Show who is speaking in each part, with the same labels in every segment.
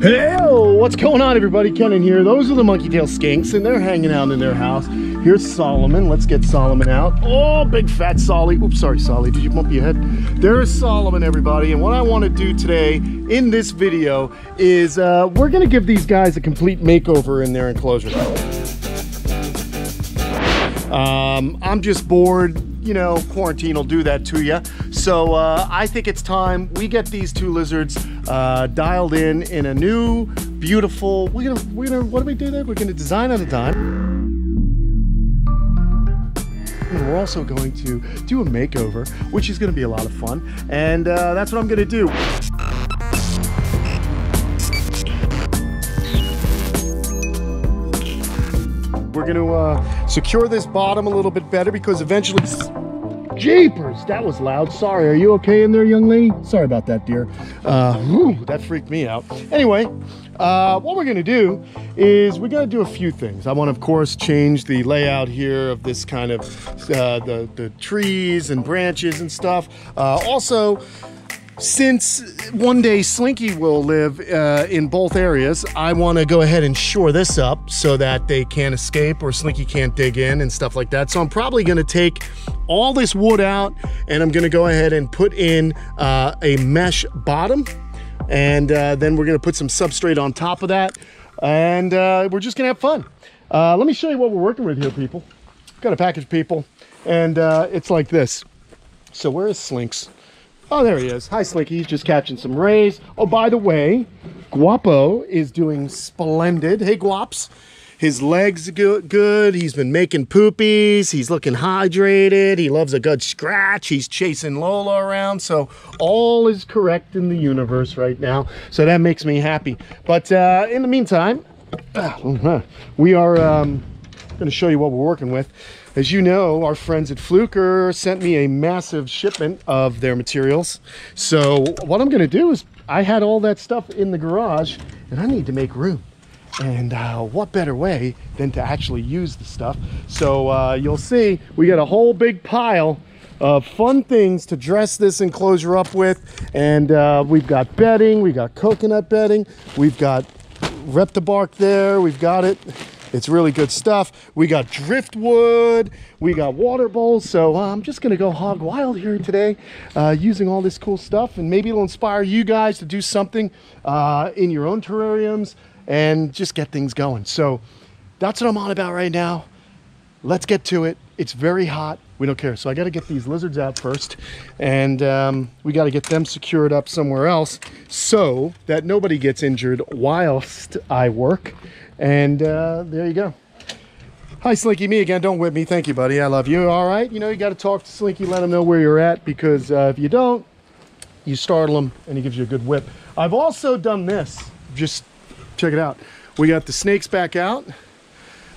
Speaker 1: Hey, what's going on everybody? Kenan here. Those are the monkey tail skinks and they're hanging out in their house. Here's Solomon. Let's get Solomon out. Oh, big fat Solly. Oops, sorry, Solly. Did you bump your head? There's Solomon, everybody. And what I want to do today in this video is uh, we're going to give these guys a complete makeover in their enclosure. Um, I'm just bored. You know, quarantine will do that to you. So uh, I think it's time we get these two lizards uh, dialed in in a new, beautiful. We're gonna, we're gonna. What do we do there? We're gonna design on a dime. And we're also going to do a makeover, which is to be a lot of fun. And uh, that's what I'm to do. Going to uh, secure this bottom a little bit better because eventually... Jeepers, that was loud. Sorry, are you okay in there, young lady? Sorry about that, dear. Uh, whew, that freaked me out. Anyway, uh, what we're gonna do is we're gonna do a few things. I wanna, of course, change the layout here of this kind of, uh, the, the trees and branches and stuff. Uh, also, since one day Slinky will live uh, in both areas, I want to go ahead and shore this up so that they can't escape or Slinky can't dig in and stuff like that. So I'm probably going to take all this wood out and I'm going to go ahead and put in uh, a mesh bottom and uh, then we're going to put some substrate on top of that and uh, we're just going to have fun. Uh, let me show you what we're working with here, people. Got a package, people, and uh, it's like this. So where is Slinks? Oh, there he is. Hi, Slinky. He's just catching some rays. Oh, by the way, Guapo is doing splendid. Hey, Guaps. His legs good, good. He's been making poopies. He's looking hydrated. He loves a good scratch. He's chasing Lola around. So all is correct in the universe right now. So that makes me happy. But uh, in the meantime, we are um, going to show you what we're working with. As you know, our friends at Fluker sent me a massive shipment of their materials. So what I'm gonna do is, I had all that stuff in the garage and I need to make room. And uh, what better way than to actually use the stuff? So uh, you'll see, we got a whole big pile of fun things to dress this enclosure up with. And uh, we've got bedding, we got coconut bedding, we've got Reptibark there, we've got it. It's really good stuff. We got driftwood, we got water bowls. So uh, I'm just gonna go hog wild here today uh, using all this cool stuff and maybe it'll inspire you guys to do something uh, in your own terrariums and just get things going. So that's what I'm on about right now. Let's get to it. It's very hot. We don't care. So I got to get these lizards out first and um, we got to get them secured up somewhere else so that nobody gets injured whilst I work. And uh, there you go. Hi, Slinky. Me again. Don't whip me. Thank you, buddy. I love you. All right. You know, you got to talk to Slinky, let him know where you're at because uh, if you don't, you startle him and he gives you a good whip. I've also done this. Just check it out. We got the snakes back out.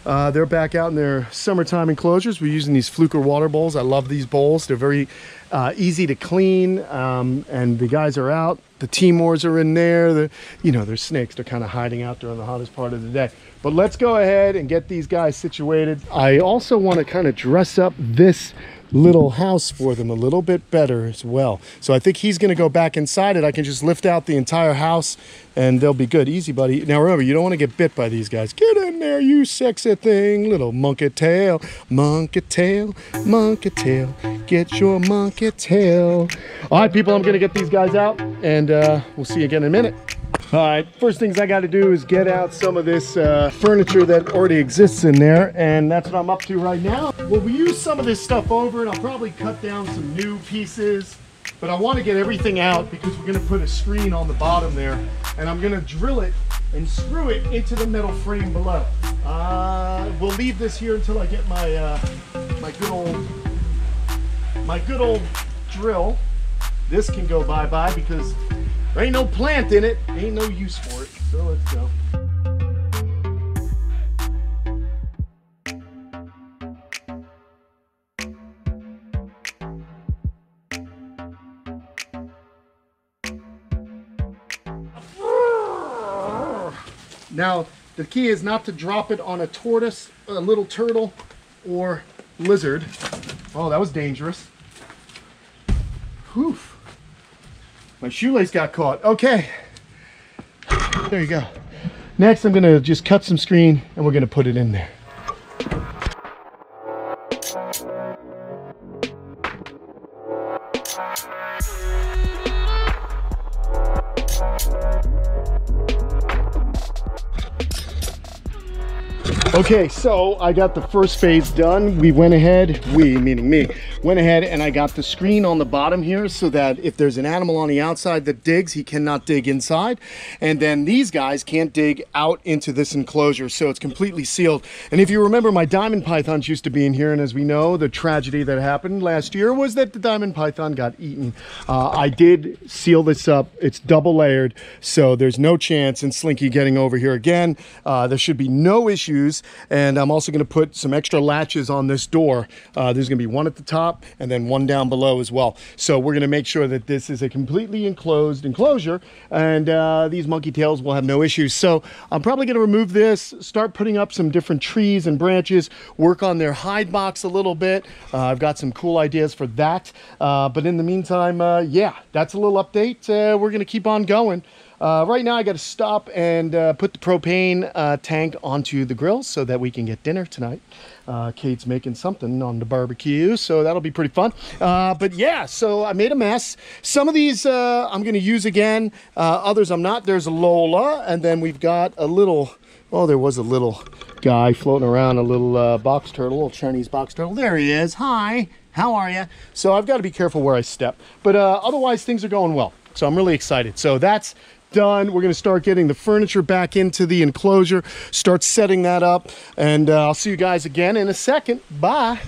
Speaker 1: Uh, they're back out in their summertime enclosures. We're using these Fluker water bowls. I love these bowls. They're very uh, easy to clean um, and the guys are out. The Timors are in there. The, you know, they're snakes. They're kind of hiding out during the hottest part of the day. But let's go ahead and get these guys situated. I also want to kind of dress up this little house for them a little bit better as well. So I think he's going to go back inside it. I can just lift out the entire house and they'll be good. Easy, buddy. Now remember, you don't want to get bit by these guys. Get in there, you sexy thing. Little monkey tail, monkey tail, monkey tail. Get your monkey tail. All right, people, I'm going to get these guys out and uh, we'll see you again in a minute. All right, first things I got to do is get out some of this uh, furniture that already exists in there, and that's what I'm up to right now. Well, we use some of this stuff over, and I'll probably cut down some new pieces, but I want to get everything out because we're going to put a screen on the bottom there, and I'm going to drill it and screw it into the metal frame below. Uh, we'll leave this here until I get my uh, my good old my good old drill. This can go bye-bye because there ain't no plant in it. Ain't no use for it. So let's go. Now, the key is not to drop it on a tortoise, a little turtle, or lizard. Oh, that was dangerous. Whew. My shoelace got caught. Okay. There you go. Next, I'm gonna just cut some screen and we're gonna put it in there. Okay, so I got the first phase done. We went ahead, we meaning me, went ahead and I got the screen on the bottom here so that if there's an animal on the outside that digs, he cannot dig inside. And then these guys can't dig out into this enclosure, so it's completely sealed. And if you remember, my diamond pythons used to be in here, and as we know, the tragedy that happened last year was that the diamond python got eaten. Uh, I did seal this up. It's double layered, so there's no chance in Slinky getting over here again. Uh, there should be no issues and I'm also going to put some extra latches on this door. Uh, there's going to be one at the top and then one down below as well. So we're going to make sure that this is a completely enclosed enclosure and uh, these monkey tails will have no issues. So I'm probably going to remove this, start putting up some different trees and branches, work on their hide box a little bit. Uh, I've got some cool ideas for that. Uh, but in the meantime, uh, yeah, that's a little update. Uh, we're going to keep on going. Uh, right now I got to stop and uh, put the propane uh, tank onto the grill so that we can get dinner tonight. Uh, Kate's making something on the barbecue, so that'll be pretty fun. Uh, but yeah, so I made a mess. Some of these uh, I'm going to use again. others I'm not. There's a Lola, and then we've got a little, oh, there was a little guy floating around, a little box turtle, a little Chinese box turtle. There he is. Hi, how are you? So I've got to be careful where I step. But otherwise, things are going well. So I'm really excited. So that's done. We're going to start getting the furniture back into the enclosure, start setting that up, and uh, I'll see you guys again in a second. Bye.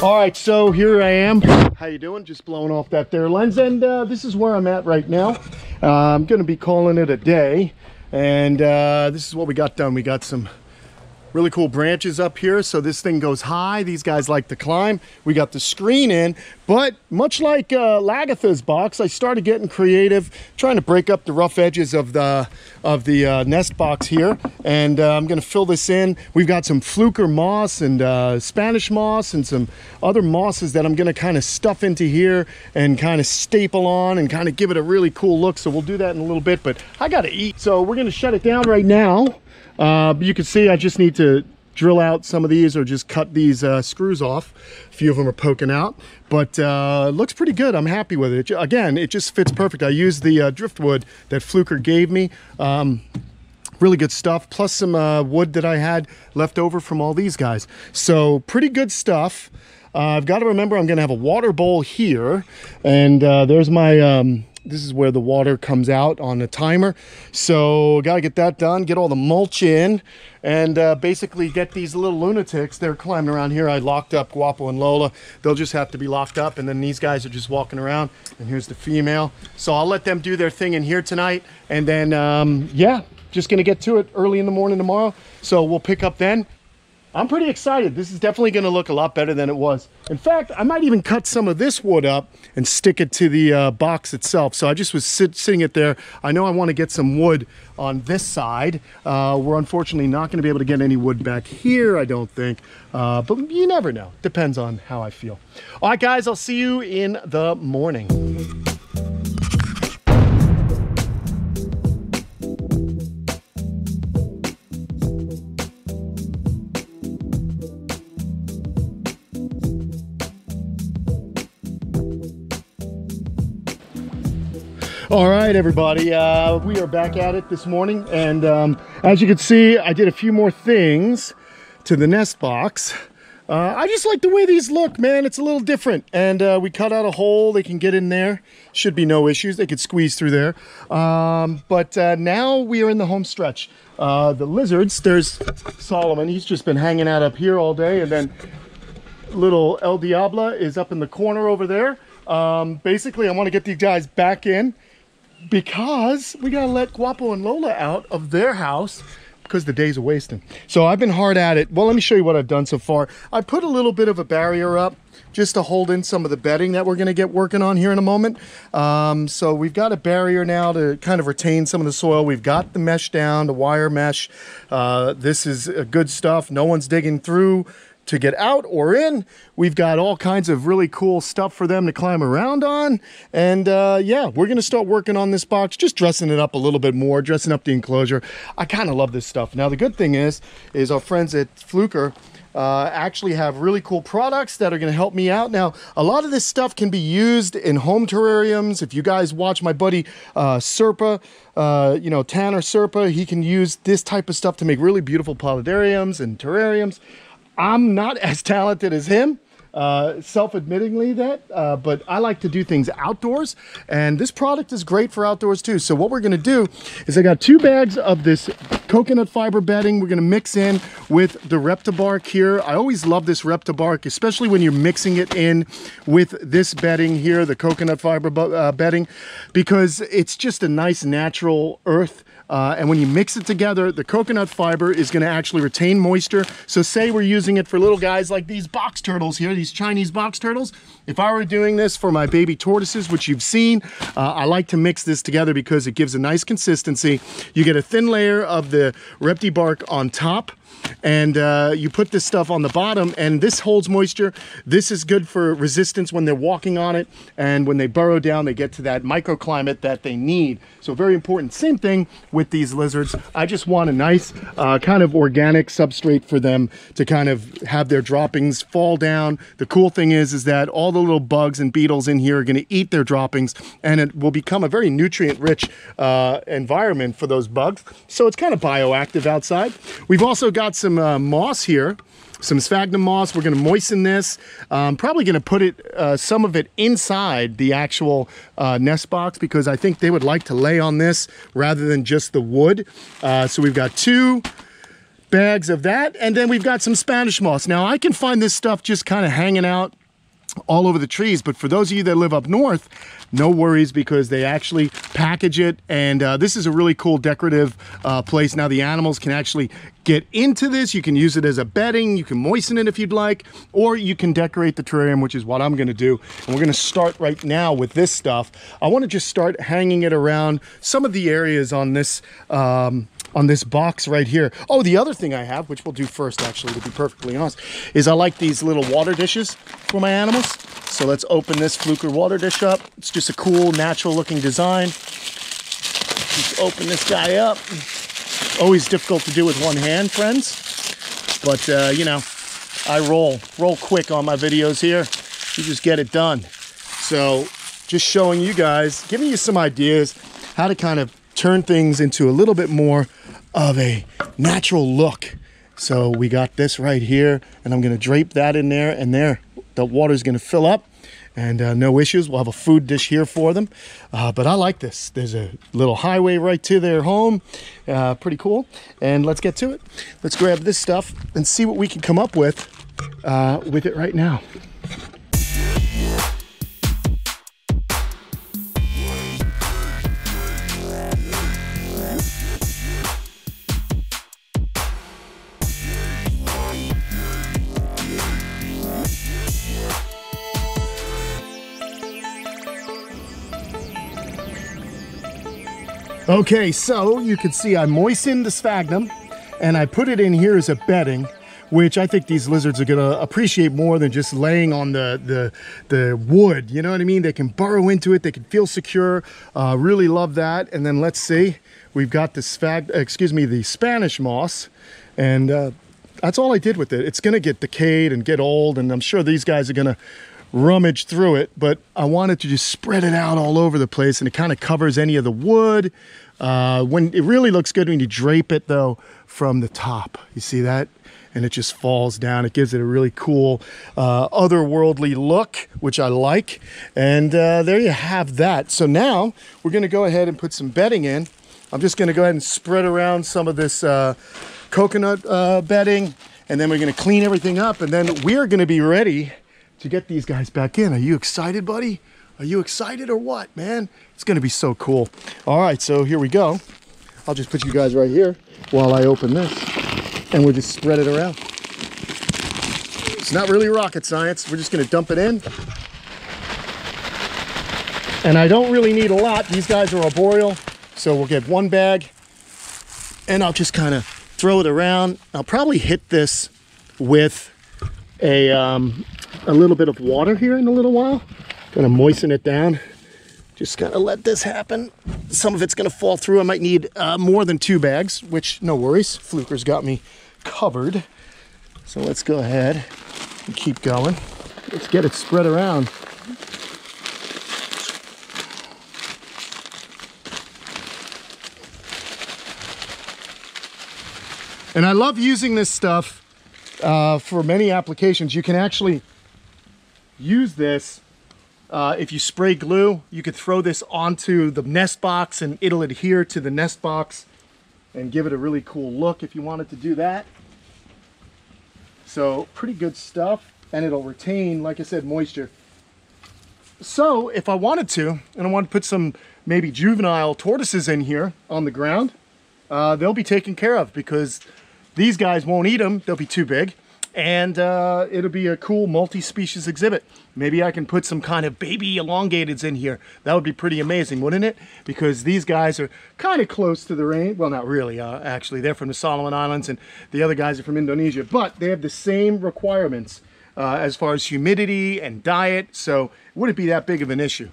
Speaker 1: All right, so here I am. How you doing? Just blowing off that there lens, and uh, this is where I'm at right now. Uh, I'm to be calling it a day, and uh, this is what we got done. We got some really cool branches up here so this thing goes high. These guys like to climb. We got the screen in but much like uh, Lagatha's box I started getting creative trying to break up the rough edges of the of the uh, nest box here and uh, I'm gonna fill this in. We've got some fluker moss and uh, Spanish moss and some other mosses that I'm gonna kind of stuff into here and kind of staple on and kind of give it a really cool look so we'll do that in a little bit but I gotta eat. So we're gonna shut it down right now uh, you can see I just need to drill out some of these or just cut these uh, screws off. A few of them are poking out, but uh, looks pretty good. I'm happy with it. Again, it just fits perfect. I used the uh, driftwood that Fluker gave me. Um, really good stuff, plus some uh, wood that I had left over from all these guys. So pretty good stuff. Uh, I've got to remember I'm going to have a water bowl here, and uh, there's my um, this is where the water comes out on the timer. So got to get that done, get all the mulch in, and uh, basically get these little lunatics. They're climbing around here. I locked up Guapo and Lola. They'll just have to be locked up, and then these guys are just walking around. And here's the female. So I'll let them do their thing in here tonight, and then um, yeah, just gonna get to it early in the morning tomorrow. So we'll pick up then I'm pretty excited. This is definitely going to look a lot better than it was. In fact, I might even cut some of this wood up and stick it to the uh, box itself. So I just was sit, sitting it there. I know I want to get some wood on this side. Uh, we're unfortunately not going to be able to get any wood back here, I don't think. Uh, but you never know. Depends on how I feel. All right, guys, I'll see you in the morning. All right, everybody, uh, we are back at it this morning. And um, as you can see, I did a few more things to the nest box. Uh, I just like the way these look, man. It's a little different. And uh, we cut out a hole. They can get in there. Should be no issues. They could squeeze through there. Um, but uh, now we are in the home stretch. Uh, the lizards, there's Solomon. He's just been hanging out up here all day. And then little El Diablo is up in the corner over there. Um, basically, I want to get these guys back in because we gotta let Guapo and Lola out of their house because the days are wasting. So I've been hard at it. Well, let me show you what I've done so far. I put a little bit of a barrier up just to hold in some of the bedding that we're to get working on here in a moment. Um, so we've got a barrier now to kind of retain some of the soil. We've got the mesh down, the wire mesh. Uh, this is good stuff. No one's digging through to get out or in. We've got all kinds of really cool stuff for them to climb around on. And uh, yeah, we're gonna start working on this box, just dressing it up a little bit more, dressing up the enclosure. I kind of love this stuff. Now the good thing is, is our friends at Fluker, uh, actually have really cool products that are going to help me out. Now, a lot of this stuff can be used in home terrariums. If you guys watch my buddy uh, Serpa, uh, you know, Tanner Serpa, he can use this type of stuff to make really beautiful paludariums and terrariums. I'm not as talented as him, uh, self-admittingly that, uh, but I like to do things outdoors, and this product is great for outdoors too. So what we're gonna do is I got two bags of this coconut fiber bedding we're gonna mix in with the Reptibark here. I always love this Reptibark, especially when you're mixing it in with this bedding here, the coconut fiber uh, bedding, because it's just a nice natural earth uh, and when you mix it together, the coconut fiber is gonna actually retain moisture. So say we're using it for little guys like these box turtles here, these Chinese box turtles. If I were doing this for my baby tortoises, which you've seen, uh, I like to mix this together because it gives a nice consistency. You get a thin layer of the repti bark on top and uh, you put this stuff on the bottom and this holds moisture. This is good for resistance when they're walking on it and when they burrow down they get to that microclimate that they need. So very important. Same thing with these lizards. I just want a nice uh, kind of organic substrate for them to kind of have their droppings fall down. The cool thing is, is that all the little bugs and beetles in here are gonna eat their droppings and it will become a very nutrient rich uh, environment for those bugs. So it's kind of bioactive outside. We've also got some uh, moss here some sphagnum moss. We're going to moisten this. I'm probably going to put it, uh, some of it inside the actual uh, nest box because I think they would like to lay on this rather than just the wood. Uh, so we've got two bags of that and then we've got some Spanish moss. Now I can find this stuff just kind of hanging out all over the trees. But for those of you that live up north, no worries because they actually package it. And uh, this is a really cool decorative uh, place. Now the animals can actually get into this. You can use it as a bedding. You can moisten it if you'd like, or you can decorate the terrarium, which is what I'm gonna do. And we're gonna start right now with this stuff. I wanna just start hanging it around some of the areas on this um, on this box right here. Oh, the other thing I have, which we'll do first actually, to be perfectly honest, is I like these little water dishes for my animals. So let's open this Fluker water dish up. It's just a cool, natural looking design. Just open this guy up. Always difficult to do with one hand, friends. But, uh, you know, I roll, roll quick on my videos here. You just get it done. So just showing you guys, giving you some ideas how to kind of turn things into a little bit more of a natural look. So we got this right here and I'm gonna drape that in there and there, the water's gonna fill up and uh, no issues. We'll have a food dish here for them. Uh, but I like this. There's a little highway right to their home. Uh, pretty cool. And let's get to it. Let's grab this stuff and see what we can come up with uh, with it right now. Okay, so you can see I moistened the sphagnum and I put it in here as a bedding which I think these lizards are gonna appreciate more than just laying on the, the, the wood, you know what I mean? They can burrow into it, they can feel secure, uh, really love that. And then let's see, we've got the spag, excuse me, the Spanish moss, and uh, that's all I did with it. It's gonna get decayed and get old, and I'm sure these guys are gonna rummage through it, but I wanted to just spread it out all over the place and it kind of covers any of the wood. Uh, when It really looks good when you drape it though from the top. You see that? And it just falls down. It gives it a really cool uh, otherworldly look, which I like. And uh, there you have that. So now we're gonna go ahead and put some bedding in. I'm just gonna go ahead and spread around some of this uh, coconut uh, bedding and then we're gonna clean everything up and then we're gonna be ready to get these guys back in. Are you excited, buddy? Are you excited or what, man? It's gonna be so cool. All right, so here we go. I'll just put you guys right here while I open this and we'll just spread it around. It's not really rocket science. We're just gonna dump it in. And I don't really need a lot. These guys are arboreal, so we'll get one bag and I'll just kind of throw it around. I'll probably hit this with a, um, a little bit of water here in a little while. Gonna moisten it down. Just gotta let this happen. Some of it's gonna fall through. I might need uh, more than two bags, which no worries. Fluker's got me covered. So let's go ahead and keep going. Let's get it spread around. And I love using this stuff uh, for many applications. You can actually use this uh, if you spray glue. You could throw this onto the nest box and it'll adhere to the nest box and give it a really cool look if you wanted to do that. So pretty good stuff and it'll retain, like I said, moisture. So if I wanted to, and I want to put some maybe juvenile tortoises in here on the ground, uh, they'll be taken care of because these guys won't eat them. They'll be too big. And uh, it'll be a cool multi-species exhibit. Maybe I can put some kind of baby elongateds in here. That would be pretty amazing, wouldn't it? Because these guys are kind of close to the range. Well, not really, uh, actually. They're from the Solomon Islands and the other guys are from Indonesia. But they have the same requirements uh, as far as humidity and diet. So it wouldn't be that big of an issue.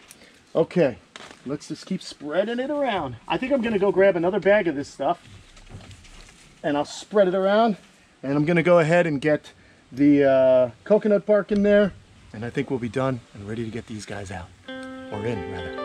Speaker 1: Okay, let's just keep spreading it around. I think I'm gonna go grab another bag of this stuff and I'll spread it around and I'm gonna go ahead and get the uh, coconut bark in there and I think we'll be done and ready to get these guys out, or in rather.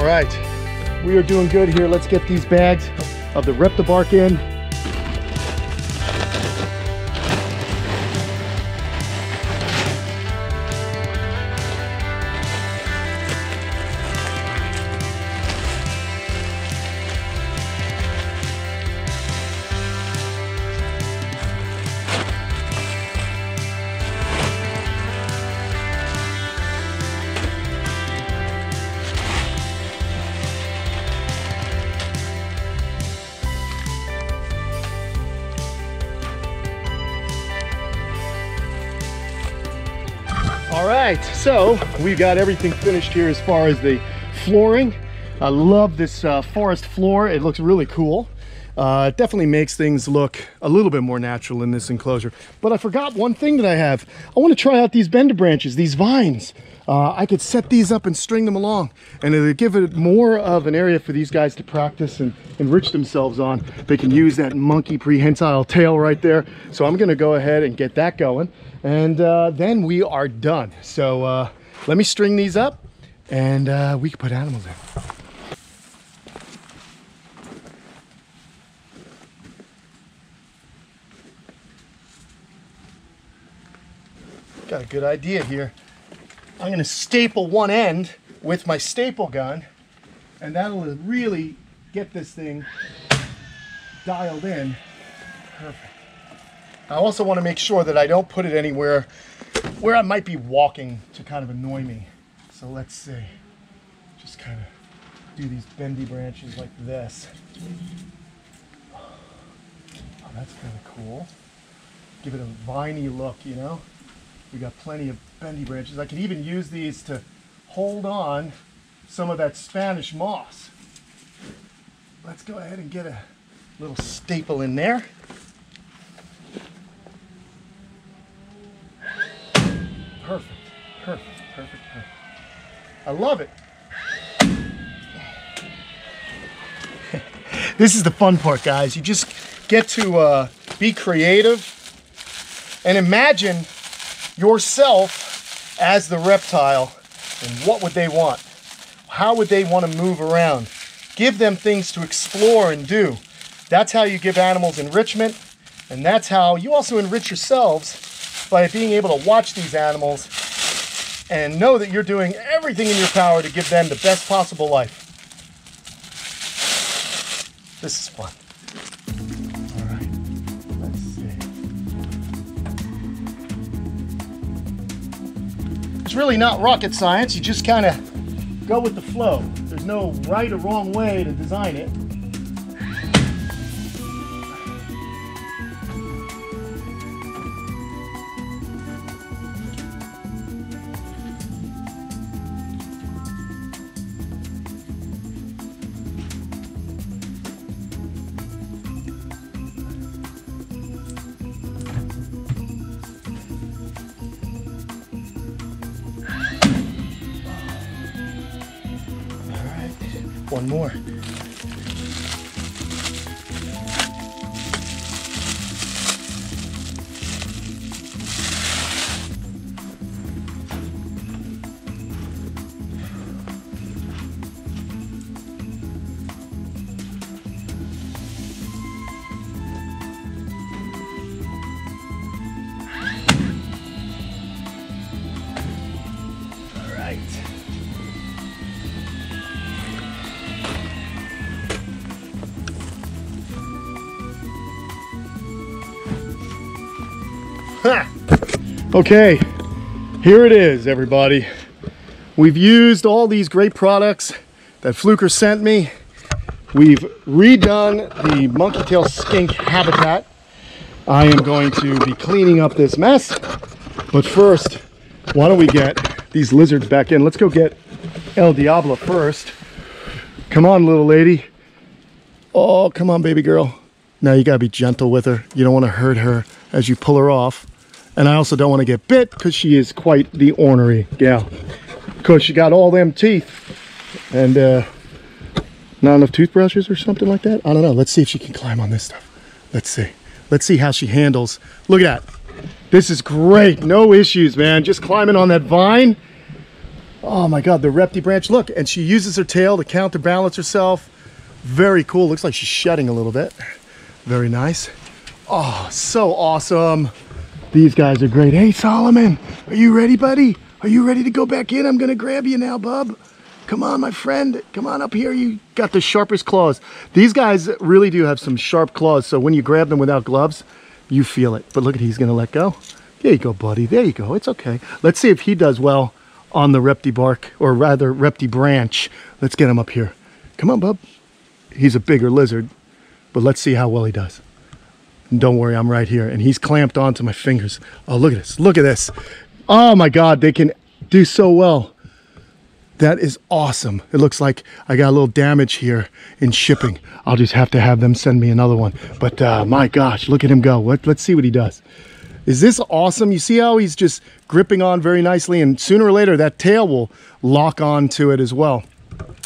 Speaker 1: All right, we are doing good here. Let's get these bags of the Reptibark in. So we've got everything finished here as far as the flooring. I love this uh, forest floor. It looks really cool. Uh, it definitely makes things look a little bit more natural in this enclosure. But I forgot one thing that I have. I want to try out these bender branches, these vines. Uh, I could set these up and string them along and it'll give it more of an area for these guys to practice and enrich themselves on. They can use that monkey prehensile tail right there. So I'm gonna go ahead and get that going and uh, then we are done. So uh, let me string these up and uh, we can put animals in. Got a good idea here. I'm gonna staple one end with my staple gun and that'll really get this thing dialed in. Perfect. I also want to make sure that I don't put it anywhere where I might be walking to kind of annoy me. So let's see. Just kind of do these bendy branches like this. Oh, that's kind of cool. Give it a viney look, you know? We got plenty of bendy branches. I could even use these to hold on some of that Spanish moss. Let's go ahead and get a little staple in there. Perfect, perfect, perfect, perfect. I love it. this is the fun part, guys. You just get to uh, be creative and imagine yourself as the reptile and what would they want? how would they want to move around? Give them things to explore and do. That's how you give animals enrichment, and that's how you also enrich yourselves by being able to watch these animals and know that you're doing everything in your power to give them the best possible life. This is fun. It's really not rocket science. You just kind of go with the flow. There's no right or wrong way to design it. One more. Okay, here it is, everybody. We've used all these great products that Fluker sent me. We've redone the monkey tail skink habitat. I am going to be cleaning up this mess. But first, why don't we get these lizards back in? Let's go get El Diablo first. Come on, little lady. Oh, come on, baby girl. Now you gotta be gentle with her. You don't wanna hurt her as you pull her off. And I also don't wanna get bit because she is quite the ornery gal. Because she got all them teeth and uh, not enough toothbrushes or something like that. I don't know. Let's see if she can climb on this stuff. Let's see. Let's see how she handles. Look at that. This is great. No issues, man. Just climbing on that vine. Oh my God, the Repti branch. Look, and she uses her tail to counterbalance herself. Very cool. Looks like she's shedding a little bit. Very nice. Oh, so awesome. These guys are great. Hey, Solomon, are you ready, buddy? Are you ready to go back in? I'm to grab you now, bub. Come on, my friend. Come on up here. You got the sharpest claws. These guys really do have some sharp claws. So when you grab them without gloves, you feel it. But look at, he's to let go. There you go, buddy. There you go. It's okay. Let's see if he does well on the Repti bark, or rather Repti branch. Let's get him up here. Come on, bub. He's a bigger lizard, but let's see how well he does. Don't worry, I'm right here. And he's clamped onto my fingers. Oh, look at this. Look at this. Oh my God, they can do so well. That is awesome. It looks like I got a little damage here in shipping. I'll just have to have them send me another one. But uh, my gosh, look at him go. Let, let's see what he does. Is this awesome? You see how he's just gripping on very nicely and sooner or later that tail will lock on to it as well.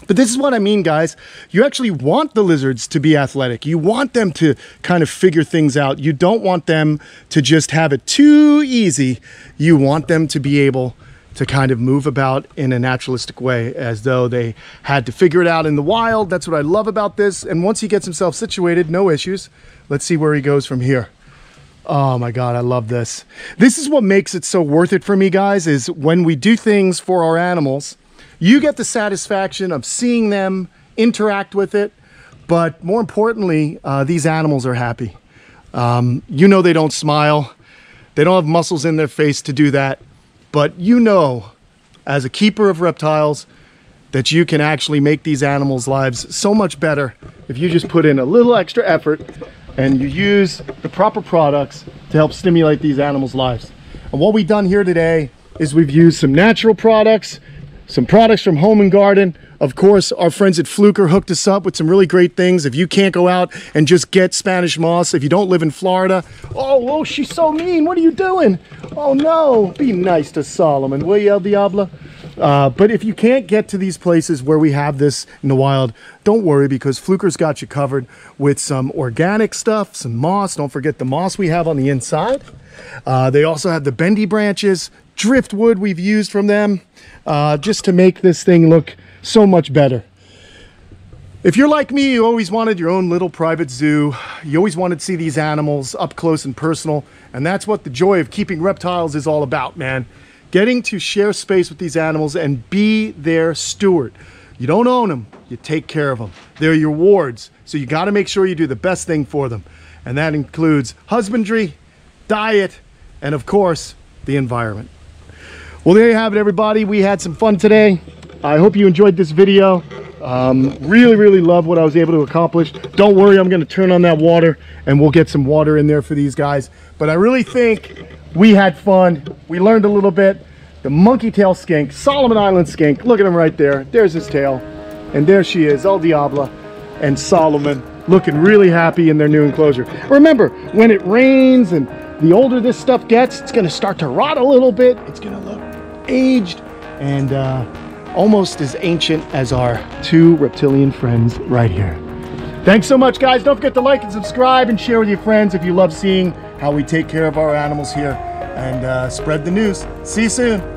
Speaker 1: But this is what I mean, guys. You actually want the lizards to be athletic. You want them to kind of figure things out. You don't want them to just have it too easy. You want them to be able to kind of move about in a naturalistic way as though they had to figure it out in the wild. That's what I love about this. And once he gets himself situated, no issues. Let's see where he goes from here. Oh my God, I love this. This is what makes it so worth it for me, guys, is when we do things for our animals, you get the satisfaction of seeing them interact with it. But more importantly, uh, these animals are happy. Um, you know they don't smile. They don't have muscles in their face to do that. But you know, as a keeper of reptiles, that you can actually make these animals' lives so much better if you just put in a little extra effort and you use the proper products to help stimulate these animals' lives. And what we've done here today is we've used some natural products, some products from Home and Garden. Of course, our friends at Fluker hooked us up with some really great things. If you can't go out and just get Spanish moss, if you don't live in Florida, oh, oh, she's so mean. What are you doing? Oh no, be nice to Solomon, will you, El Diablo? Uh, but if you can't get to these places where we have this in the wild, don't worry because Fluker's got you covered with some organic stuff, some moss. Don't forget the moss we have on the inside. Uh, they also have the bendy branches, driftwood we've used from them, uh, just to make this thing look so much better. If you're like me, you always wanted your own little private zoo. You always wanted to see these animals up close and personal. And that's what the joy of keeping reptiles is all about, man. Getting to share space with these animals and be their steward. You don't own them, you take care of them. They're your wards, so you got to make sure you do the best thing for them. And that includes husbandry, diet, and of course, the environment. Well, there you have it, everybody. We had some fun today. I hope you enjoyed this video. Um, really, really love what I was able to accomplish. Don't worry, I'm gonna turn on that water and we'll get some water in there for these guys. But I really think we had fun. We learned a little bit. The monkey tail skink, Solomon Island skink. Look at him right there. There's his tail. And there she is, El Diablo and Solomon looking really happy in their new enclosure. Remember, when it rains and the older this stuff gets, it's gonna start to rot a little bit. It's gonna look aged and uh, almost as ancient as our two reptilian friends right here. Thanks so much, guys. Don't forget to like and subscribe and share with your friends if you love seeing how we take care of our animals here and uh, spread the news. See you soon.